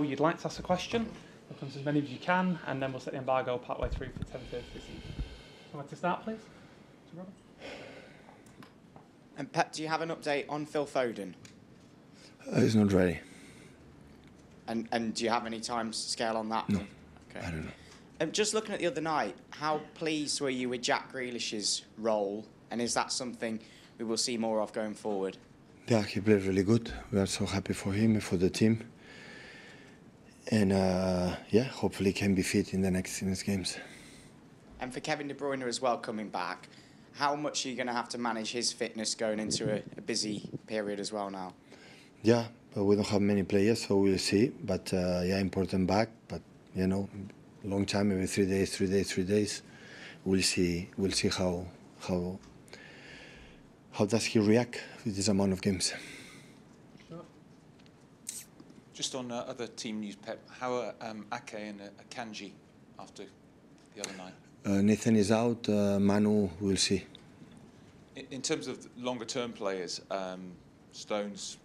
you'd like to ask a question. We'll come to as many as you can, and then we'll set the embargo partway through for 10.30 this evening. Someone to start, please? To Robert? And Pep, do you have an update on Phil Foden? Uh, he's not ready. And and do you have any time scale on that? No. Okay. I don't know. Um, just looking at the other night, how pleased were you with Jack Grealish's role? And is that something we will see more of going forward? Yeah, he played really good. We are so happy for him and for the team. And uh, yeah, hopefully can be fit in the next in these games. And for Kevin De Bruyne as well coming back, how much are you going to have to manage his fitness going into a, a busy period as well now? Yeah, but we don't have many players, so we'll see. But uh, yeah, important back. But you know, long time, maybe three days, three days, three days. We'll see. We'll see how how how does he react with this amount of games. Just on uh, other team news, Pep, how are um, Ake and uh, Akanji after the other night? Uh, Nathan is out. Uh, Manu, we'll see. In, in terms of longer term players, um, Stones,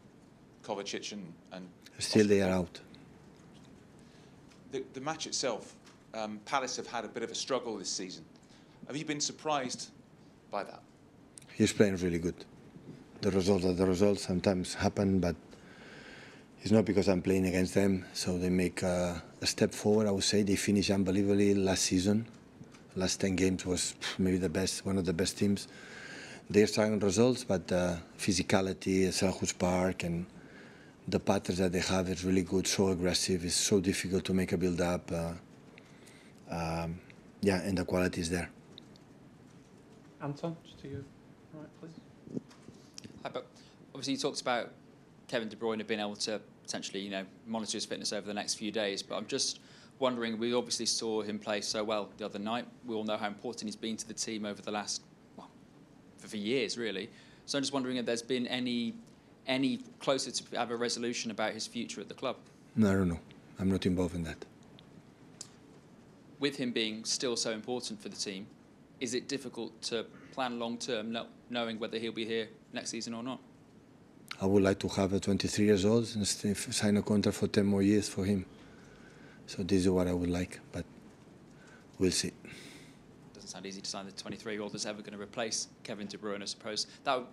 Kovacic and, and Still, they are out. the, the match itself, um, Palace have had a bit of a struggle this season. Have you been surprised by that? He's playing really good. The results are the results. Sometimes happen, but it's not because I'm playing against them. So they make uh, a step forward. I would say they finished unbelievably last season. Last ten games was maybe the best, one of the best teams. They're struggling results, but uh, physicality, Selhurst Park, and the patterns that they have is really good. So aggressive. It's so difficult to make a build up. Uh, um, yeah, and the quality is there. Anton, just to you. Right, please. Hi, but obviously you talked about Kevin De Bruyne being able to potentially, you know, monitor his fitness over the next few days. But I'm just wondering, we obviously saw him play so well the other night. We all know how important he's been to the team over the last, well, for, for years really. So I'm just wondering if there's been any any closer to have a resolution about his future at the club. No, no, don't. I'm not involved in that. With him being still so important for the team, is it difficult to plan long term, not knowing whether he'll be here next season or not? I would like to have a 23 years old and sign a contract for 10 more years for him. So this is what I would like, but we'll see. doesn't sound easy to sign the 23 year old that's ever going to replace Kevin De Bruyne, I suppose. That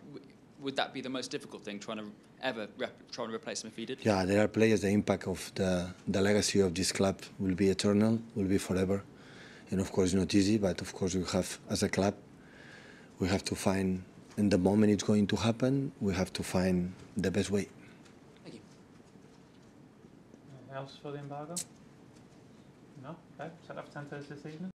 would, that be the most difficult thing, trying to ever rep, trying to replace him if he did? Yeah, there are players. The impact of the the legacy of this club will be eternal, will be forever, and of course not easy. But of course we have, as a club, we have to find. In the moment it's going to happen, we have to find the best way. Thank you. Anything else for the embargo? No? Okay, set up 10.30 this evening.